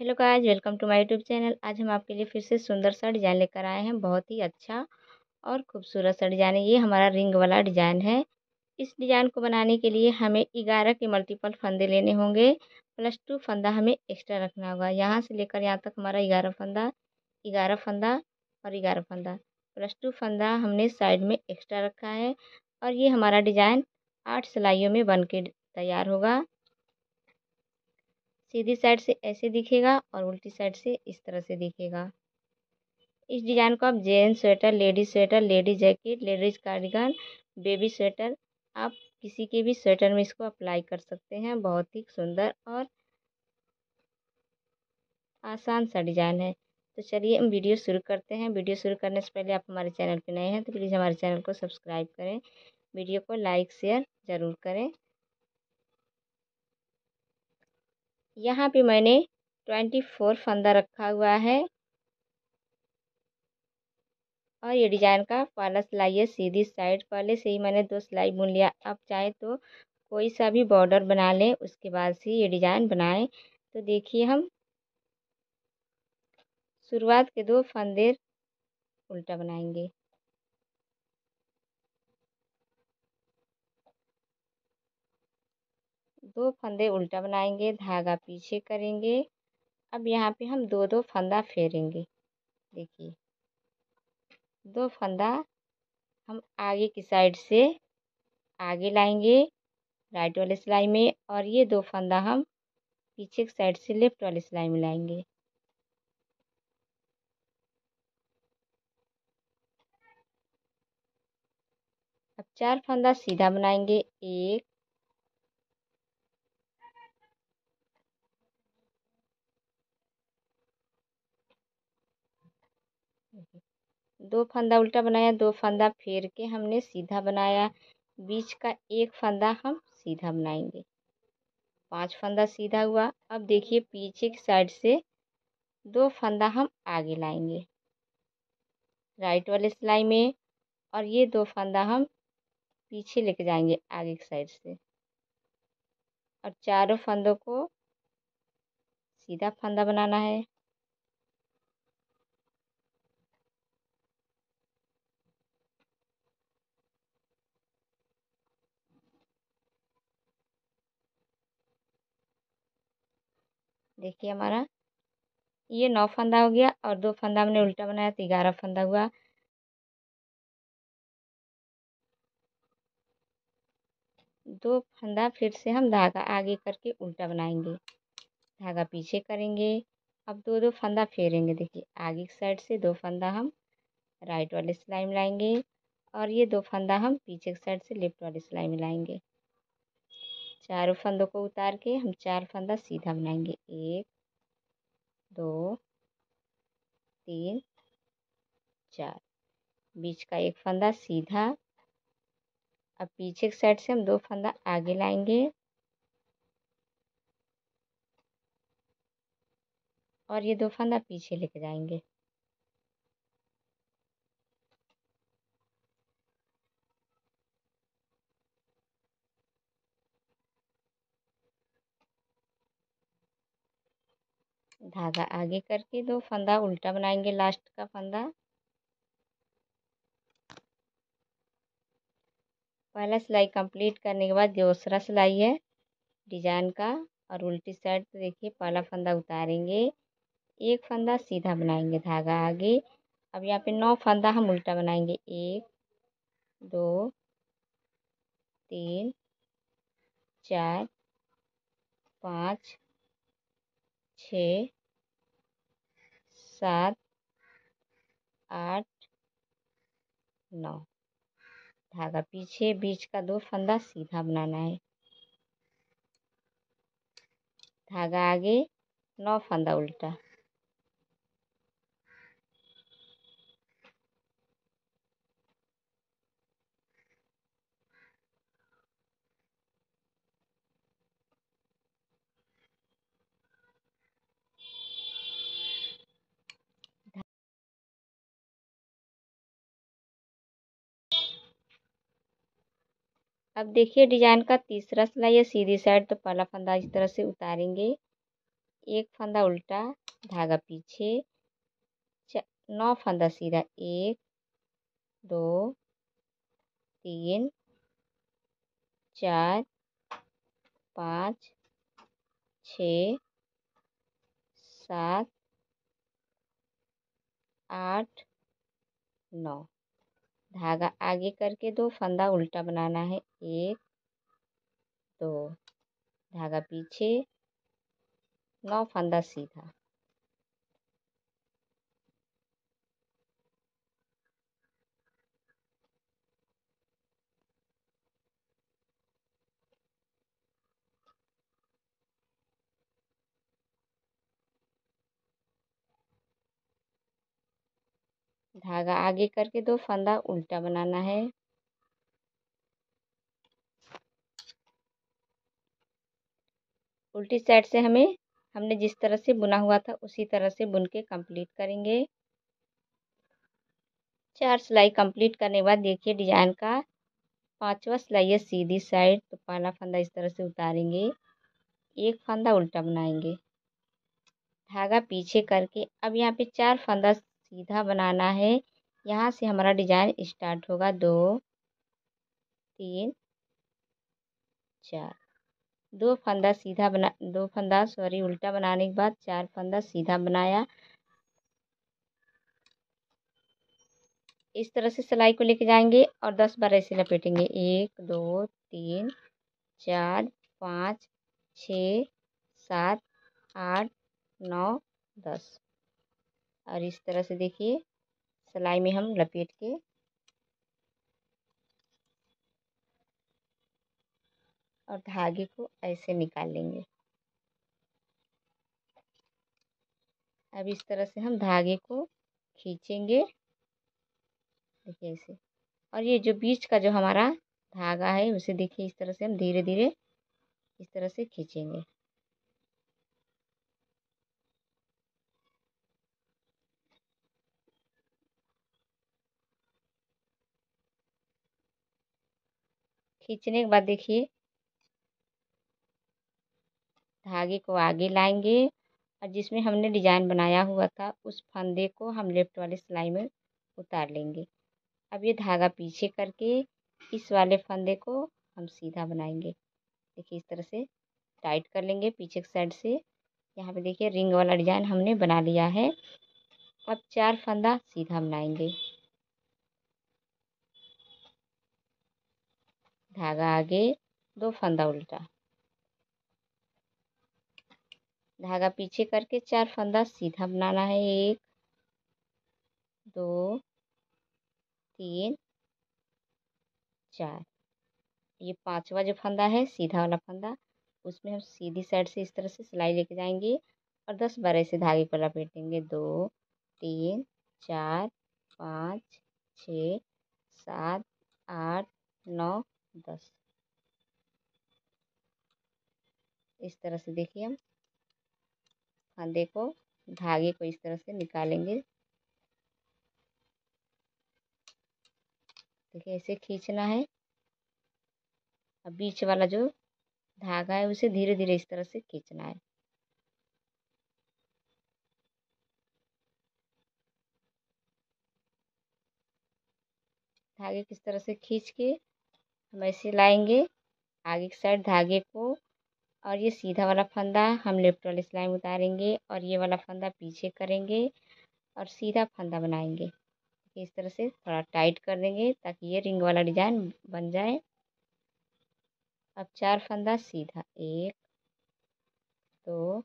Hello guys, welcome to my YouTube channel. आज हम आपके लिए फिर से सुंदर सा डिज़ाइन लेकर आए हैं। बहुत ही अच्छा और खूबसूरत सा डिज़ाइन है। ये हमारा रिंग वाला डिज़ाइन है। इस डिज़ाइन को बनाने के लिए हमें ग्यारह के मल्टीपल फंदे लेने होंगे। प्लस टू फंदा हमें एक्स्ट्रा रखना होगा। यहाँ से लेकर यहाँ तक हमारा ग्यारह फंदा ग्यारह फंदा और ग्यारह फंदा। प्लस टू फंदा हमने साइड में एक्स्ट्रा रखा है और ये हमारा डिज़ाइन आठ सिलाइयों में बन के तैयार होगा। सीधी साइड से ऐसे दिखेगा और उल्टी साइड से इस तरह से दिखेगा। इस डिज़ाइन को आप gents sweater, ladies sweater ladies jacket, ladies cardigan, baby sweater, आप किसी के भी स्वेटर में इसको अप्लाई कर सकते हैं। बहुत ही सुंदर और आसान सा डिज़ाइन है। तो चलिए हम वीडियो शुरू करते हैं। वीडियो शुरू करने से पहले आप हमारे चैनल पर नए हैं तो प्लीज़ हमारे चैनल को सब्सक्राइब करें। वीडियो को लाइक, शेयर ज़रूर करें। यहाँ पे मैंने ट्वेंटी फोर फंदा रखा हुआ है। और ये डिज़ाइन का पहला सिलाई है, सीधी साइड पहले से ही मैंने दो सिलाई बुन लिया। अब चाहे तो कोई सा भी बॉर्डर बना लें, उसके बाद से ये डिज़ाइन बनाएँ। तो देखिए हम, शुरुआत के दो फंदे उल्टा बनाएँगे। दो फंदे उल्टा बनाएँगे, धागा पीछे करेंगे। अब यहाँ पे हम दो दो फंदा फेरेंगे। देखिए, दो फंदा हम आगे की साइड से आगे लाएँगे, राइट वाले सिलाई में, और ये दो फंदा हम पीछे की साइड से लेफ़्ट वाले सिलाई में लाएँगे। अब चार फंदा सीधा बनाएँगे। एक दो फंदा उल्टा बनाया, दो फंदा फेर के हमने सीधा बनाया। बीच का एक फंदा हम सीधा बनाएँगे। पाँच फंदा सीधा हुआ। अब देखिए पीछे की साइड से दो फंदा हम आगे लाएँगे। राइट वाले सिलाई में और ये दो फंदा हम पीछे लेके जाएँगे आगे की साइड से। और चारों फंदों को सीधा फंदा बनाना है। देखिए हमारा, ये नौ फंदा हो गया और दो फंदा हमने उल्टा बनाया तो ग्यारह फंदा हुआ। दो फंदा फिर से हम धागा आगे करके उल्टा बनाएँगे। धागा पीछे करेंगे। अब दो दो फंदा फेरेंगे। देखिए, आगे की साइड से दो फंदा हम राइट वाले सिलाई में लाएँगे और ये दो फंदा हम पीछे की साइड से लेफ़्ट वाली सिलाई में लाएँगे। चारों फंदों को उतार के हम चार फंदा सीधा बनाएँगे। एक, दो, तीन, चार। बीच का एक फंदा सीधा। अब पीछे की साइड से हम दो फंदा आगे लाएँगे। और ये दो फंदा पीछे लेके जाएँगे। धागा आगे करके दो फंदा, उल्टा बनाएँगे लास्ट का फंदा। पहला सिलाई कंप्लीट करने के बाद दूसरा सिलाई है डिज़ाइन का, और उल्टी साइड तो देखिए पहला फंदा उतारेंगे। एक फंदा सीधा बनाएँगे धागा आगे। अब यहाँ पे नौ फंदा हम उल्टा बनाएँगे। एक, दो, तीन, चार, पाँच, छ सात, आठ, नौ। धागा पीछे, बीच का दो फंदा सीधा बनाना है। धागा आगे, नौ फंदा उल्टा। अब देखिए, डिज़ाइन का तीसरा सिलाई है, सीधी साइड तो पहला फंदा इस तरह से उतारेंगे। एक फंदा उल्टा, धागा पीछे नौ फंदा सीधा, एक, दो, तीन, चार, पाँच, छ, सात, आठ, नौ। धागा आगे करके दो, फंदा उल्टा बनाना है, एक, दो, धागा पीछे, नौ, फंदा सीधा। धागा आगे करके दो फंदा उल्टा बनाना है। उल्टी साइड से हमें, हमने जिस तरह से बुना हुआ था उसी तरह से बुन के कंप्लीट करेंगे। चार सिलाई कंप्लीट करने के बाद देखिए डिज़ाइन का, पांचवा सिलाई है सीधी साइड तो पहला फंदा इस तरह से उतारेंगे। एक फंदा उल्टा बनाएँगे। धागा पीछे करके, अब यहाँ पे चार फंदा सीधा बनाना है। यहाँ से हमारा डिज़ाइन स्टार्ट होगा। दो, तीन, चार। दो फंदा सीधा बना, दो फंदा सॉरी उल्टा बनाने के बाद चार फंदा सीधा बनाया। इस तरह से सिलाई को लेके जाएँगे और दस बार ऐसे लपेटेंगे। एक, दो, तीन, चार, पाँच, छ, सात, आठ, नौ, दस। और इस तरह से देखिए, सिलाई में हम लपेट के और धागे को ऐसे निकाल लेंगे। अब इस तरह से हम धागे को खींचेंगे। देखिए ऐसे और ये जो बीच का जो हमारा धागा है, उसे देखिए इस तरह से हम धीरे धीरे इस तरह से खींचेंगे। खींचने के बाद देखिए, धागे को आगे लाएँगे और जिसमें हमने डिज़ाइन बनाया हुआ था, उस फंदे को हम लेफ़्ट वाले सिलाई में उतार लेंगे। अब ये धागा पीछे करके इस वाले फंदे को हम सीधा बनाएँगे। देखिए, इस तरह से टाइट कर लेंगे पीछे के साइड से। यहाँ पे देखिए, रिंग वाला डिज़ाइन हमने बना लिया है। अब चार फंदा सीधा बनाएँगे धागा आगे, दो फंदा उल्टा। धागा पीछे करके चार फंदा सीधा बनाना है, एक, दो, तीन, चार। ये पांचवा जो फंदा है, सीधा वाला फंदा, उसमें हम सीधी साइड से इस तरह से सिलाई लेके जाएँगे और दस बार ऐसे धागे को लपेटेंगे दो, तीन, चार, पाँच छ सात, आठ, नौ दस इस तरह से देखिए हम। फंदे को धागे को इस तरह से निकालेंगे। देखिए ऐसे खींचना है। अब बीच वाला जो धागा है, उसे धीरे धीरे इस तरह से खींचना है। धागे किस तरह से खींच के हम ऐसे लाएँगे, आगे की साइड धागे को, और ये सीधा वाला फंदा हम लेफ़्ट वाले सिलाई में उतारेंगे और ये वाला फंदा पीछे करेंगे और सीधा फंदा बनाएँगे। इस तरह से थोड़ा टाइट कर देंगे ताकि ये रिंग वाला डिज़ाइन बन जाए। अब चार फंदा सीधा, एक, दो,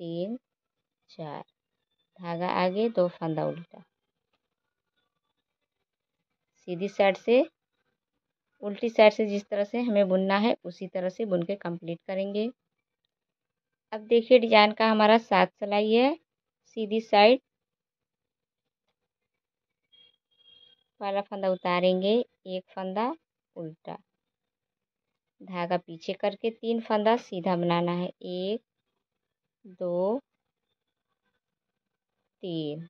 तीन, चार, धागा आगे, दो फंदा उल्टा। सीधी साइड से उल्टी साइड से जिस तरह से हमें बुनना है, उसी तरह से बुन के कंप्लीट करेंगे। अब देखिए, डिज़ाइन का हमारा सात सिलाई है, सीधी साइड। वाला फंदा उतारेंगे, एक फंदा उल्टा। धागा पीछे करके तीन फंदा सीधा बनाना है, एक, दो, तीन।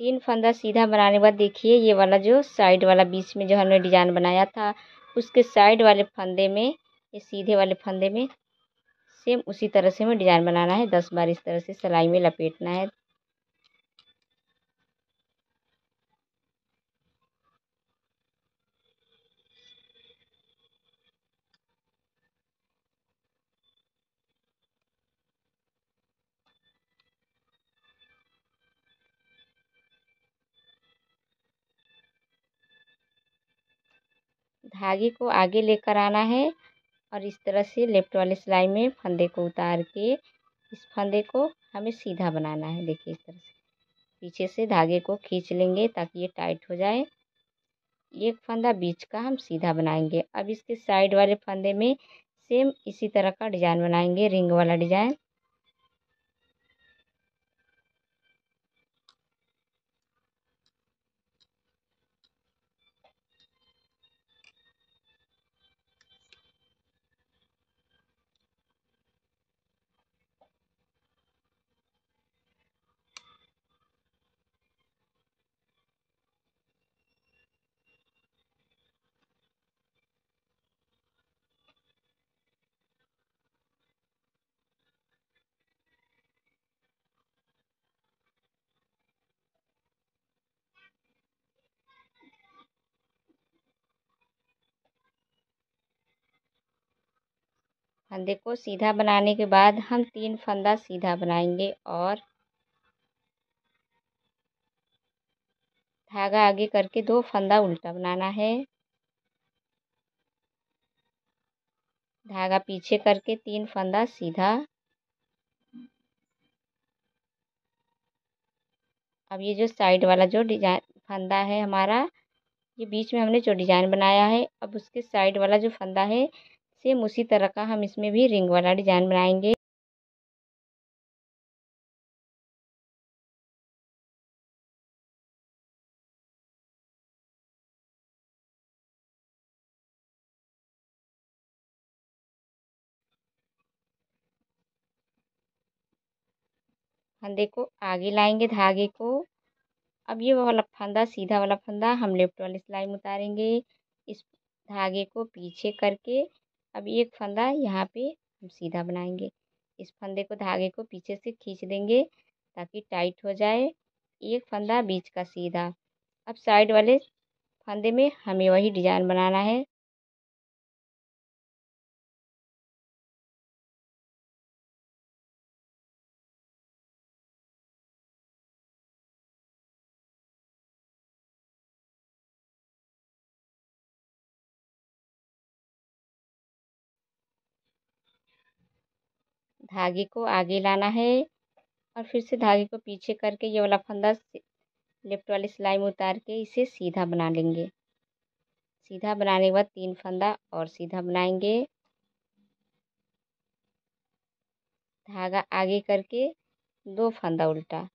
तीन फंदा सीधा बनाने के बाद देखिए, ये वाला जो साइड वाला बीच में जो हमने डिज़ाइन बनाया था, उसके साइड वाले फंदे में, ये सीधे वाले फंदे में, सेम उसी तरह से हमें डिज़ाइन बनाना है। दस बार इस तरह से सिलाई में लपेटना है। धागे को आगे लेकर आना है और इस तरह से लेफ़्ट वाले सिलाई में फंदे को उतार के इस फंदे को हमें सीधा बनाना है। देखिए इस तरह से। पीछे से धागे को खींच लेंगे ताकि ये टाइट हो जाए। एक फंदा बीच का हम सीधा बनाएँगे। अब इसके साइड वाले फंदे में सेम इसी तरह का डिज़ाइन बनाएँगे, रिंग वाला डिज़ाइन। फंदे को सीधा बनाने के बाद हम तीन फंदा सीधा बनाएँगे और धागा आगे करके दो फंदा उल्टा बनाना है। धागा पीछे करके तीन फंदा सीधा। अब ये जो साइड वाला जो डिज़ाइन फंदा है हमारा, ये बीच में हमने जो डिज़ाइन बनाया है, अब उसके साइड वाला जो फंदा है सेम उसी तरह का हम इसमें भी रिंग वाला डिज़ाइन बनाएँगे। फंदे को आगे लाएँगे धागे को। अब ये वाला फंदा, सीधा वाला फंदा, हम लेफ़्ट वाली सिलाई में उतारेंगे। इस धागे को पीछे करके अब एक फंदा यहाँ पे हम सीधा बनाएँगे। इस फंदे को धागे को पीछे से खींच देंगे ताकि टाइट हो जाए। एक फंदा बीच का सीधा। अब साइड वाले फंदे में हमें वही डिज़ाइन बनाना है। धागे को आगे लाना है और फिर से धागे को पीछे करके ये वाला फंदा लेफ़्ट वाली सिलाई में उतार के इसे सीधा बना लेंगे। सीधा बनाने के बाद तीन फंदा और सीधा बनाएँगे। धागा आगे करके दो फंदा उल्टा।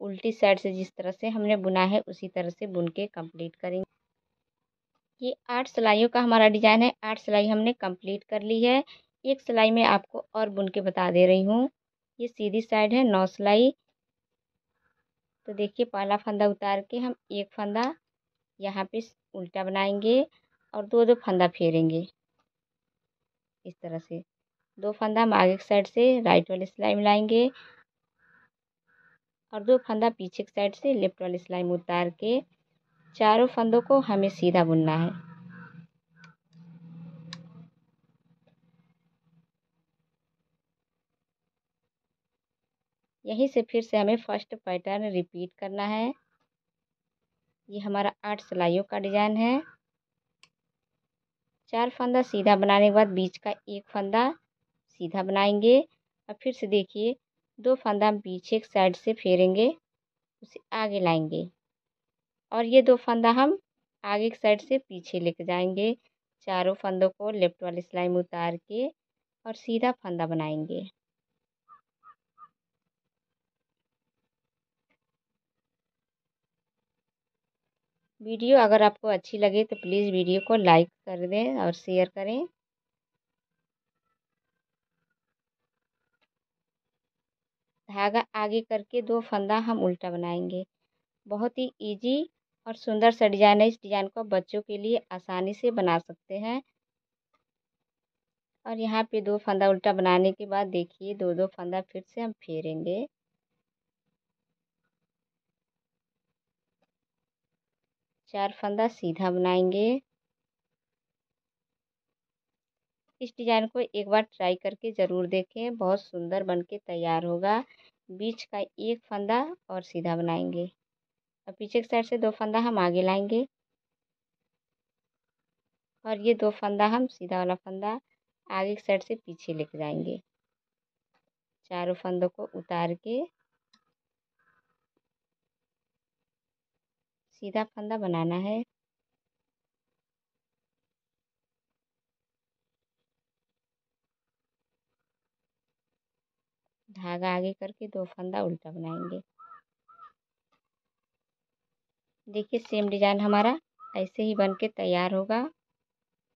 उल्टी साइड से जिस तरह से हमने बुना है, उसी तरह से बुन के कंप्लीट करेंगे। ये आठ सिलाइयों का हमारा डिज़ाइन है। आठ सिलाई हमने कंप्लीट कर ली है। एक सिलाई में आपको और बुन के बता दे रही हूँ। ये सीधी साइड है, नौ सिलाई। तो देखिए, पहला फंदा उतार के हम एक फंदा यहाँ पे उल्टा बनाएँगे और दो दो फंदा फेरेंगे। इस तरह से। दो फंदा हम आगे साइड से राइट वाली सिलाई में लाएँगे और दो फंदा पीछे की साइड से लेफ़्ट वाली सिलाई में उतार के चारों फंदों को हमें सीधा बुनना है। यहीं से फिर से हमें फ़र्स्ट पैटर्न रिपीट करना है। ये हमारा आठ सिलाइयों का डिज़ाइन है। चार फंदा सीधा बनाने के बाद बीच का एक फंदा सीधा बनाएँगे। और फिर से देखिए, दो फंदा हम एक साइड से फेरेंगे, उसे आगे लाएँगे। और ये दो फंदा हम आगे एक साइड से पीछे लेके जाएँगे। चारों फंदों को लेफ़्ट वाली सिलाई में उतार के और सीधा फंदा बनाएँगे। वीडियो अगर आपको अच्छी लगे तो प्लीज़ वीडियो को लाइक कर दें और शेयर करें। धागा आगे करके दो फंदा हम उल्टा बनाएँगे। बहुत ही इजी और सुंदर सा डिज़ाइन है। इस डिज़ाइन को बच्चों के लिए आसानी से बना सकते हैं। और यहाँ पे दो फंदा उल्टा बनाने के बाद देखिए दो दो फंदा फिर से हम फेरेंगे। चार फंदा सीधा बनाएँगे। इस डिज़ाइन को एक बार ट्राई करके ज़रूर देखें, बहुत सुंदर बन के तैयार होगा। बीच का एक फंदा और सीधा बनाएँगे। और पीछे की साइड से दो फंदा हम आगे लाएँगे। और ये दो फंदा हम सीधा वाला फंदा आगे की साइड से पीछे लेके जाएँगे। चारों फंदों को उतार के सीधा फंदा बनाना है। धागा आगे करके दो फंदा उल्टा बनाएँगे। देखिए सेम डिज़ाइन हमारा ऐसे ही बन के तैयार होगा।